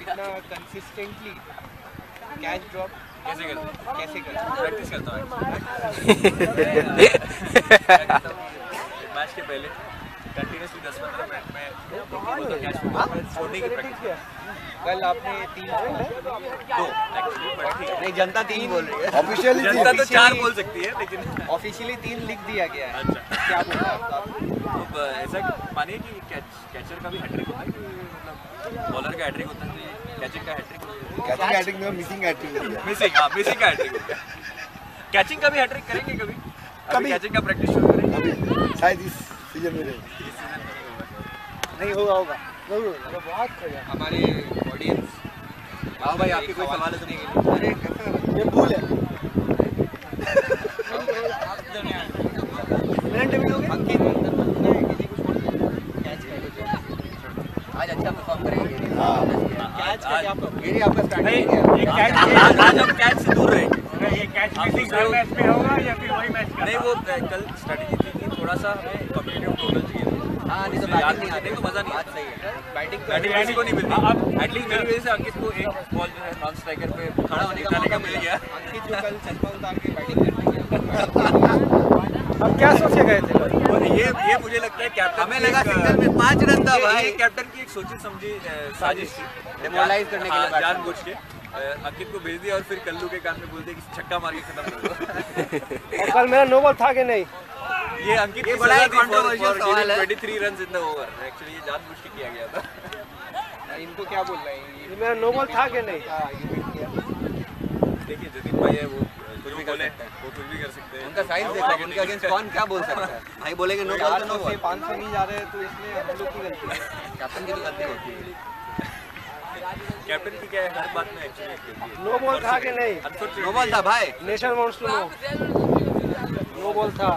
इतना consistently catch drop कैसे करते हैं? कैसे करते हैं? प्रैक्टिस करता हूँ मैच के पहले कंटिन्यूसली दस पंद्रह मिनट में कैच छोड़ने की प्रैक्टिस कल आपने तीन दो नहीं जनता तीन बोल रही है। ऑफिशियली जनता तो चार बोल सकती है लेकिन ऑफिशियली तीन लिख दिया गया है। अच्छा। क्या बोलना है आपका अब ऐसा मानिए कि कैच कैचर का भी हैट्रिक होता है। कि मतलब बॉलर का हैट्रिक होता है तो कैचिंग का हैट्रिक कैचिंग बैटिंग में मिसिंग बैटिंग मिसिंग हाँ। मिसिंग का हैट्रिक कैचिंग का भी हैट्रिक करेंगे कभी? कभी। कैचिंग का प्रैक्टिस शुरू करेंगे। अभी। शायद इस सीज़न में नहीं। होगा। होगा ज़रूर होगा। बहुत हमारे ऑडियंस हाँ भाई आपके कोई सवाल है तो नहीं अरे कैसा ये भूल है मिनट भी लोगे अंकित अंदर तो सुना है किसी कुछ कैच आज अच्छा परफॉर्म करेंगे हाँ कैच का क्या problem? ये आपका स्ट्रैटेजी है। आज आज हम कैच से दूर रहेंगे। ये कैच मिसिंग हर मैच में होगा या फिर वही मैच नहीं वो कल स्ट्रेटेजी थी कि थोड़ा सा हमें कम्पिटेटिव चाहिए हाँ नहीं तो बैटिंग नहीं नहीं आती तो मज़ा नहीं आता। सही है। बैटिंग बैटिंग किसी को नहीं मिलती। एटलीस्ट मेरी वजह से अंकित को एक बॉल जो है नॉन स्ट्राइकर पे खड़ा होने का मिल गया। अंकित जो कल चश्मा उतार के बैटिंग करने अब क्या सोच के गए थे? और ये ये मुझे लगता है कैप्टन हमें लगा सिंगल में पाँच रन था भाई। कैप्टन की एक सोची समझी साजिश थी। Demoralize करने के लिए हाँ, batsman जानबूझ के अंकित को भेज दिया और फिर कल्लू के कान में बोल दिया कि छक्का मार के खत्म कर दो। कल मेरा नोबल था कि नहीं? ये अंकित ये की बड़ा ही for सवाल है। 23 runs in the over actually ये जानबूझ के किया गया था। इनको क्या बोल रहे हैं? ये मेरा नोबल था कि नहीं? देखिए जतिन भाई है वो कुछ भी बोले वो कुछ भी कर सकते हैं। उनका साइज़ देखो उनके अगेंस्ट कौन क्या बोल सकता है? भाई बोलेंगे नो बॉल तो नो पाँच सौ नहीं जा रहे तो इसमें हम लोग की गलती है। कैप्टन की तो गलती होती है। कैप्टन की क्या है? हर बात में एक्चुअली नो बॉल था कि नहीं? नो बॉल था भाई। नेशनल नो नो बॉल था।